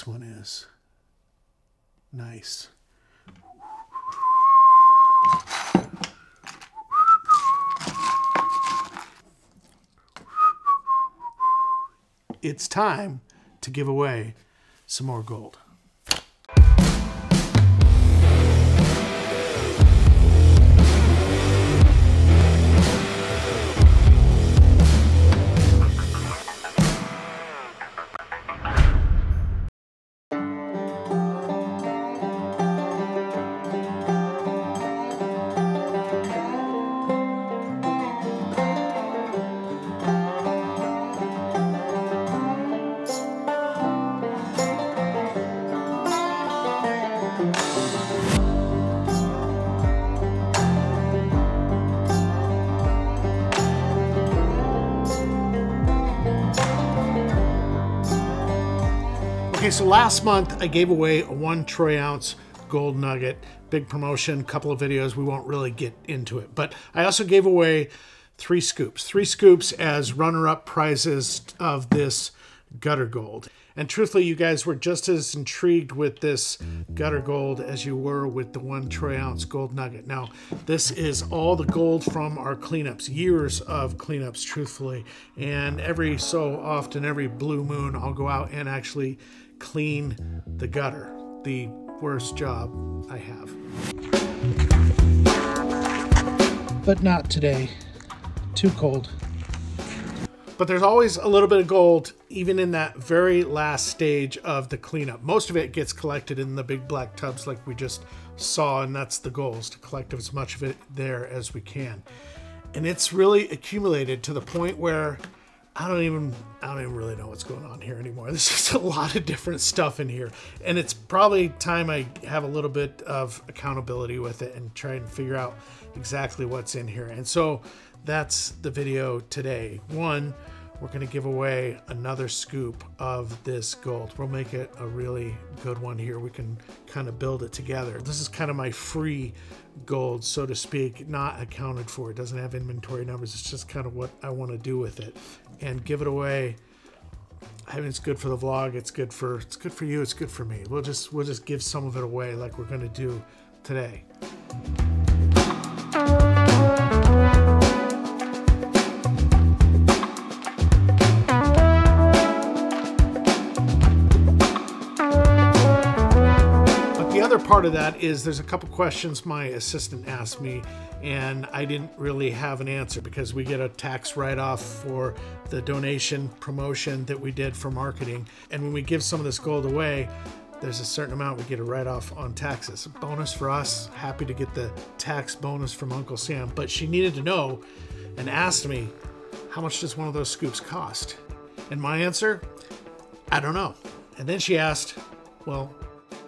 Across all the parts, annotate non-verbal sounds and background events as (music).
this one is. Nice. It's time to give away some more gold. So last month I gave away a one troy ounce gold nugget, big promotion, couple of videos. We won't really get into it, but I also gave away three scoops, three scoops as runner up prizes of this gutter gold. And truthfully, you guys were just as intrigued with this gutter gold as you were with the one troy ounce gold nugget. Now, this is all the gold from our cleanups, years of cleanups, truthfully. And every so often, every blue moon, I'll go out and actually clean the gutter. The worst job I have. But not today. Too cold. But there's always a little bit of gold, even in that very last stage of the cleanup. Most of it gets collected in the big black tubs like we just saw, and that's the goal, is to collect as much of it there as we can. And it's really accumulated to the point where I don't even I don't even really know what's going on here anymore. (laughs) There's just a lot of different stuff in here. And it's probably time I have a little bit of accountability with it and try and figure out exactly what's in here. And so that's the video today. One, we're going to give away another scoop of this gold. We'll make it a really good one here. We can kind of build it together. This is kind of my free gold, so to speak, not accounted for. It doesn't have inventory numbers. It's just kind of what I want to do with it and give it away. I mean, it's good for the vlog. It's good for it's good for you. It's good for me. We'll just we'll just give some of it away like we're going to do today. Part of that is there's a couple questions my assistant asked me and I didn't really have an answer because we get a tax write-off for the donation promotion that we did for marketing and when we give some of this gold away there's a certain amount we get a write-off on taxes. Bonus for us, happy to get the tax bonus from Uncle Sam, but she needed to know and asked me, how much does one of those scoops cost? And my answer, I don't know. And then she asked, well,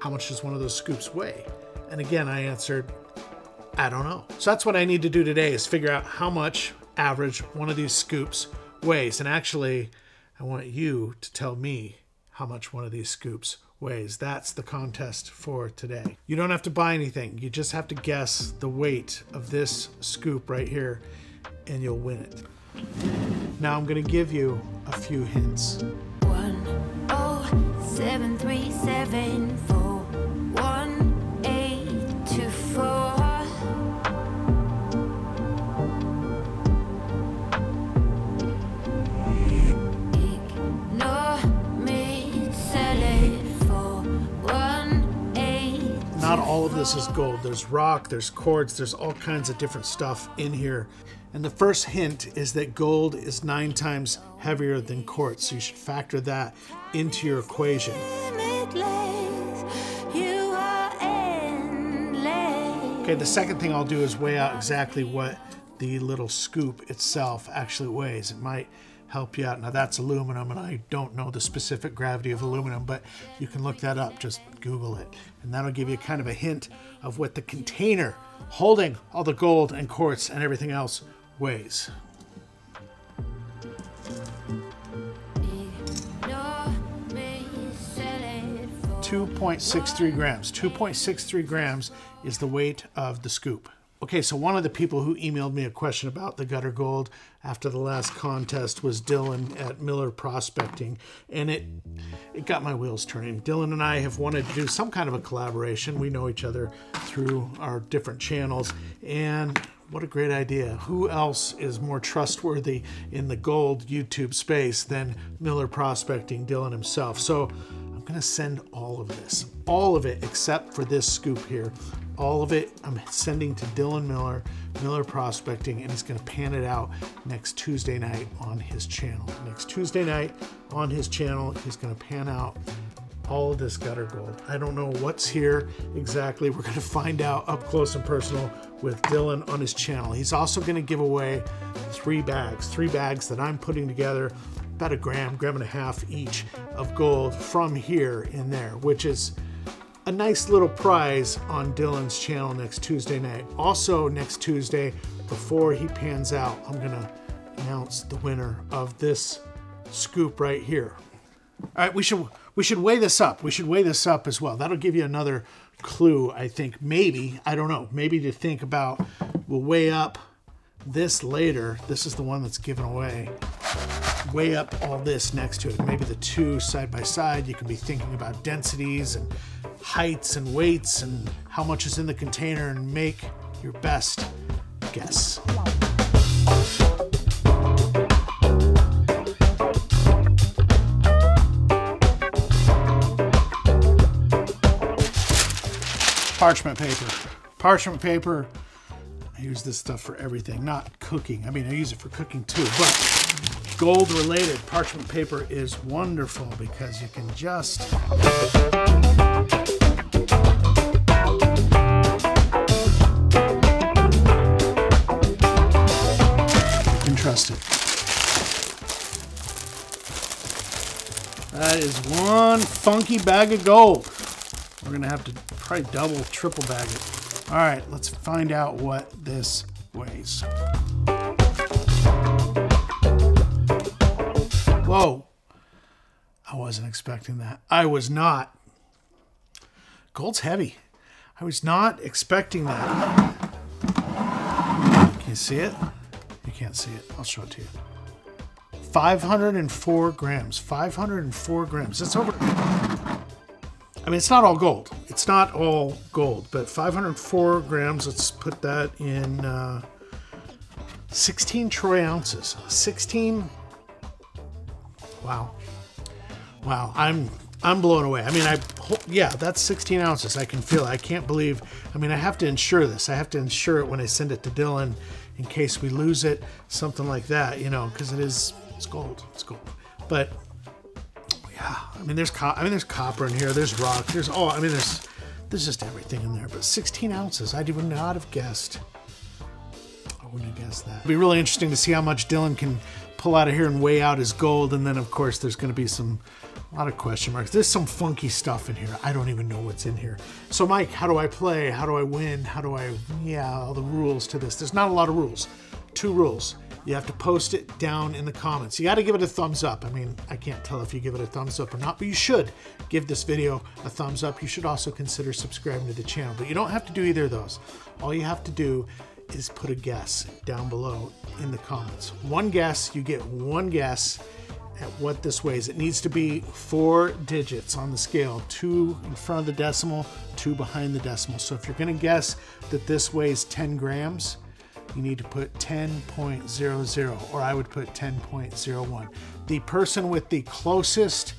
how much does one of those scoops weigh? And again, I answered, I don't know. So that's what I need to do today is figure out how much average one of these scoops weighs. And actually, I want you to tell me how much one of these scoops weighs. That's the contest for today. You don't have to buy anything. You just have to guess the weight of this scoop right here and you'll win it. Now I'm going to give you a few hints. One, oh, seven, three, seven, four. This is gold. There's rock, there's quartz, there's all kinds of different stuff in here. And the first hint is that gold is nine times heavier than quartz. So you should factor that into your equation. Okay, the second thing I'll do is weigh out exactly what the little scoop itself actually weighs. It might help you out. Now that's aluminum and I don't know the specific gravity of aluminum, but you can look that up. Just Google it. And that'll give you kind of a hint of what the container holding all the gold and quartz and everything else weighs. Two point six three grams. Two point six three grams is the weight of the scoop. Okay, so one of the people who emailed me a question about the gutter gold after the last contest was Dylan at Miller Prospecting, and it it got my wheels turning. Dylan and I have wanted to do some kind of a collaboration. We know each other through our different channels, and what a great idea. Who else is more trustworthy in the gold YouTube space than Miller Prospecting, Dylan himself? So I'm going to send all of this, all of it except for this scoop here, all of it I'm sending to Dylan Miller, Miller Prospecting, and he's going to pan it out next Tuesday night on his channel. Next Tuesday night on his channel, he's going to pan out all of this gutter gold. I don't know what's here exactly. We're going to find out up close and personal with Dylan on his channel. He's also going to give away three bags, three bags that I'm putting together, about a gram, gram and a half each of gold from here in there, which is a nice little prize on Dylan's channel next Tuesday night. Also, next Tuesday, before he pans out, I'm gonna announce the winner of this scoop right here. All right, we should we should weigh this up. We should weigh this up as well. That'll give you another clue, I think. Maybe I don't know. Maybe to think about. We'll weigh up this later. This is the one that's given away. Weigh up all this next to it. Maybe the two side by side. You can be thinking about densities and heights and weights and how much is in the container and make your best guess. Parchment paper. Parchment paper. I use this stuff for everything, not cooking. I mean, I use it for cooking too, but gold related parchment paper is wonderful because you can just That is one funky bag of gold. We're gonna have to probably double, triple bag it. All right, let's find out what this weighs. Whoa, I wasn't expecting that. I was not. Gold's heavy. I was not expecting that. Can you see it? You can't see it. I'll show it to you. 504 grams. 504 grams. It's over. I mean, it's not all gold. It's not all gold, but 504 grams. Let's put that in uh, 16 troy ounces. 16. Wow. Wow. I'm I'm blown away. I mean, I yeah, that's 16 ounces. I can feel it. I can't believe. I mean, I have to insure this. I have to insure it when I send it to Dylan in case we lose it, something like that, you know, because it is it's gold, it's gold. But yeah, I mean, there's I mean, there's copper in here, there's rock, there's oh, I mean, there's there's just everything in there. But 16 ounces, I would not have guessed. I wouldn't have guessed that. It'd be really interesting to see how much Dylan can pull out of here and weigh out his gold, and then of course there's going to be some a lot of question marks. There's some funky stuff in here. I don't even know what's in here. So Mike, how do I play? How do I win? How do I, yeah, all the rules to this. There's not a lot of rules. Two rules. You have to post it down in the comments. You got to give it a thumbs up. I mean, I can't tell if you give it a thumbs up or not, but you should give this video a thumbs up. You should also consider subscribing to the channel, but you don't have to do either of those. All you have to do is put a guess down below in the comments. One guess, you get one guess at what this weighs. It needs to be four digits on the scale, two in front of the decimal, two behind the decimal. So if you're gonna guess that this weighs 10 grams, you need to put 10.00, or I would put 10.01. The person with the closest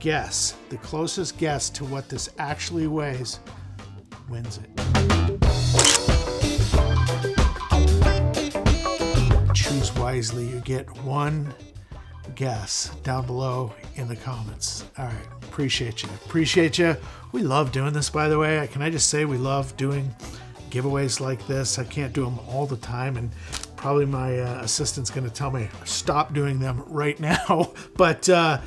guess, the closest guess to what this actually weighs, wins it. Choose wisely. You get one guess down below in the comments. All right, appreciate you. Appreciate you. We love doing this, by the way. Can I just say we love doing giveaways like this? I can't do them all the time, and probably my uh, assistant's going to tell me stop doing them right now. (laughs) but uh,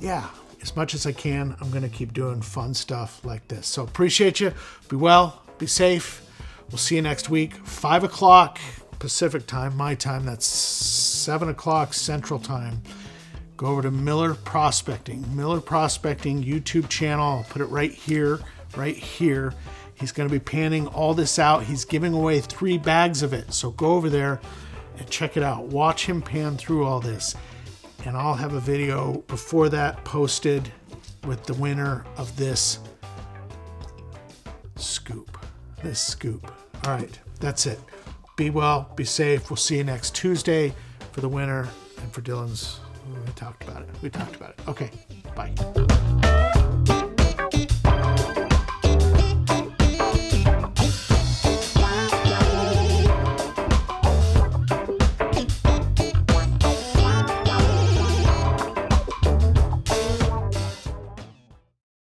yeah, as much as I can, I'm going to keep doing fun stuff like this. So appreciate you. Be well. Be safe. We'll see you next week, five o'clock Pacific time, my time. That's seven o'clock Central time go over to Miller Prospecting. Miller Prospecting YouTube channel. I'll put it right here, right here. He's going to be panning all this out. He's giving away three bags of it. So go over there and check it out. Watch him pan through all this. And I'll have a video before that posted with the winner of this scoop. This scoop. All right, that's it. Be well, be safe. We'll see you next Tuesday for the winner and for Dylan's. We talked about it. We talked about it. Okay, bye.